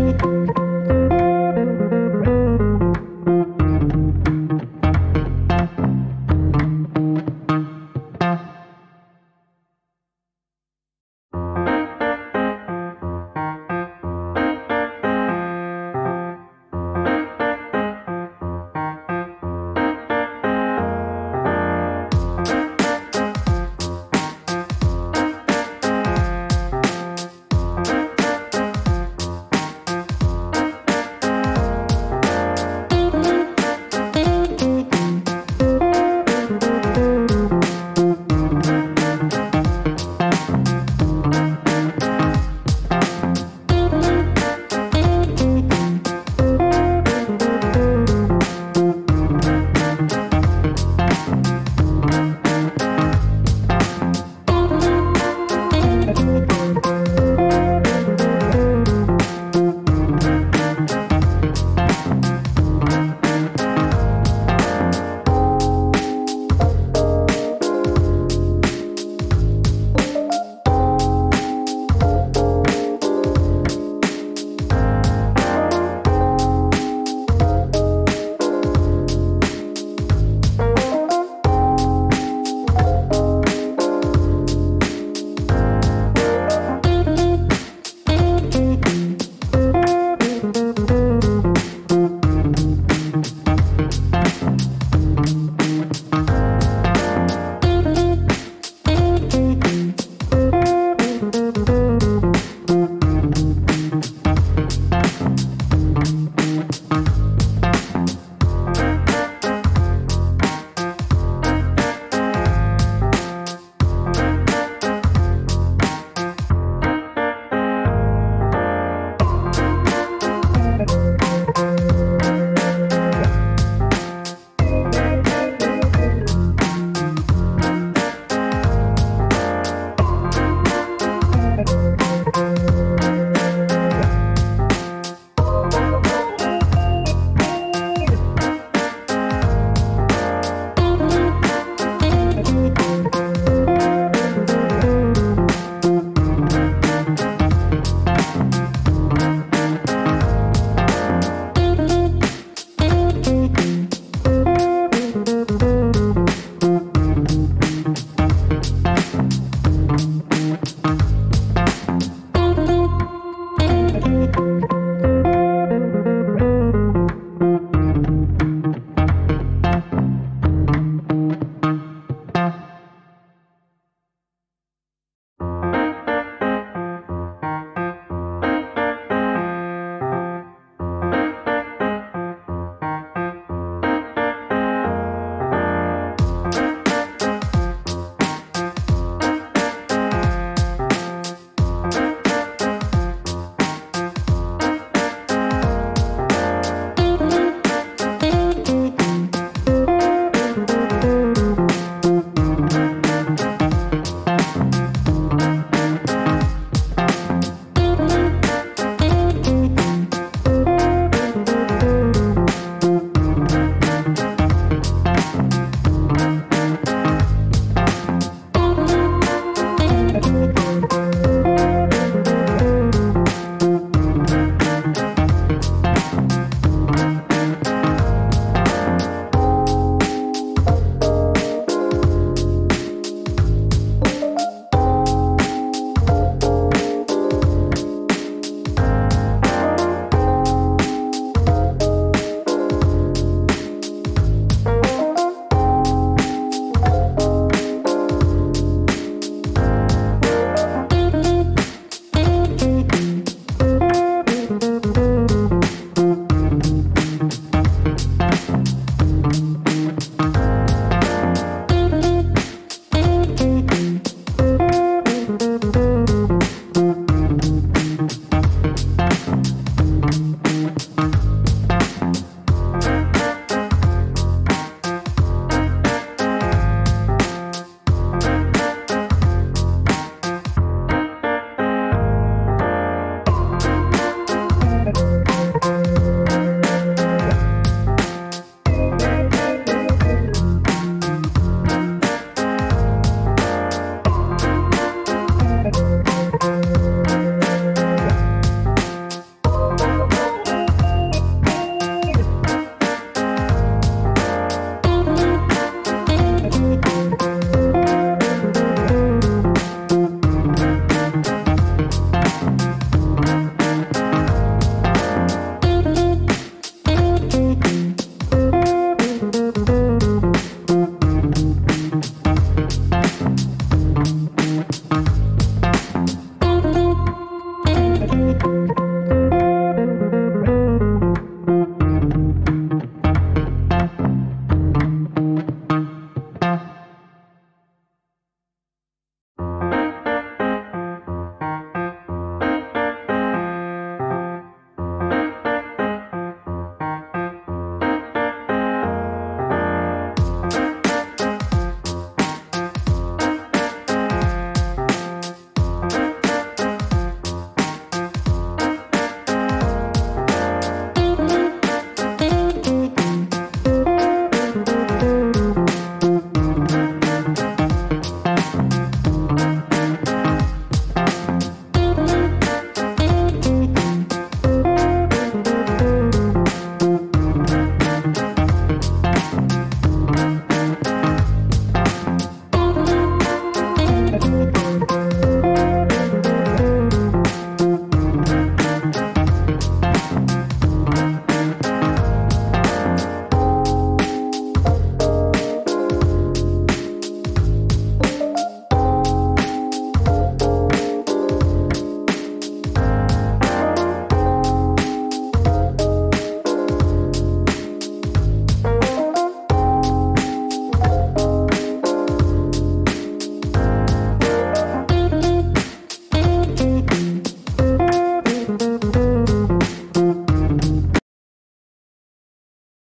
Bye.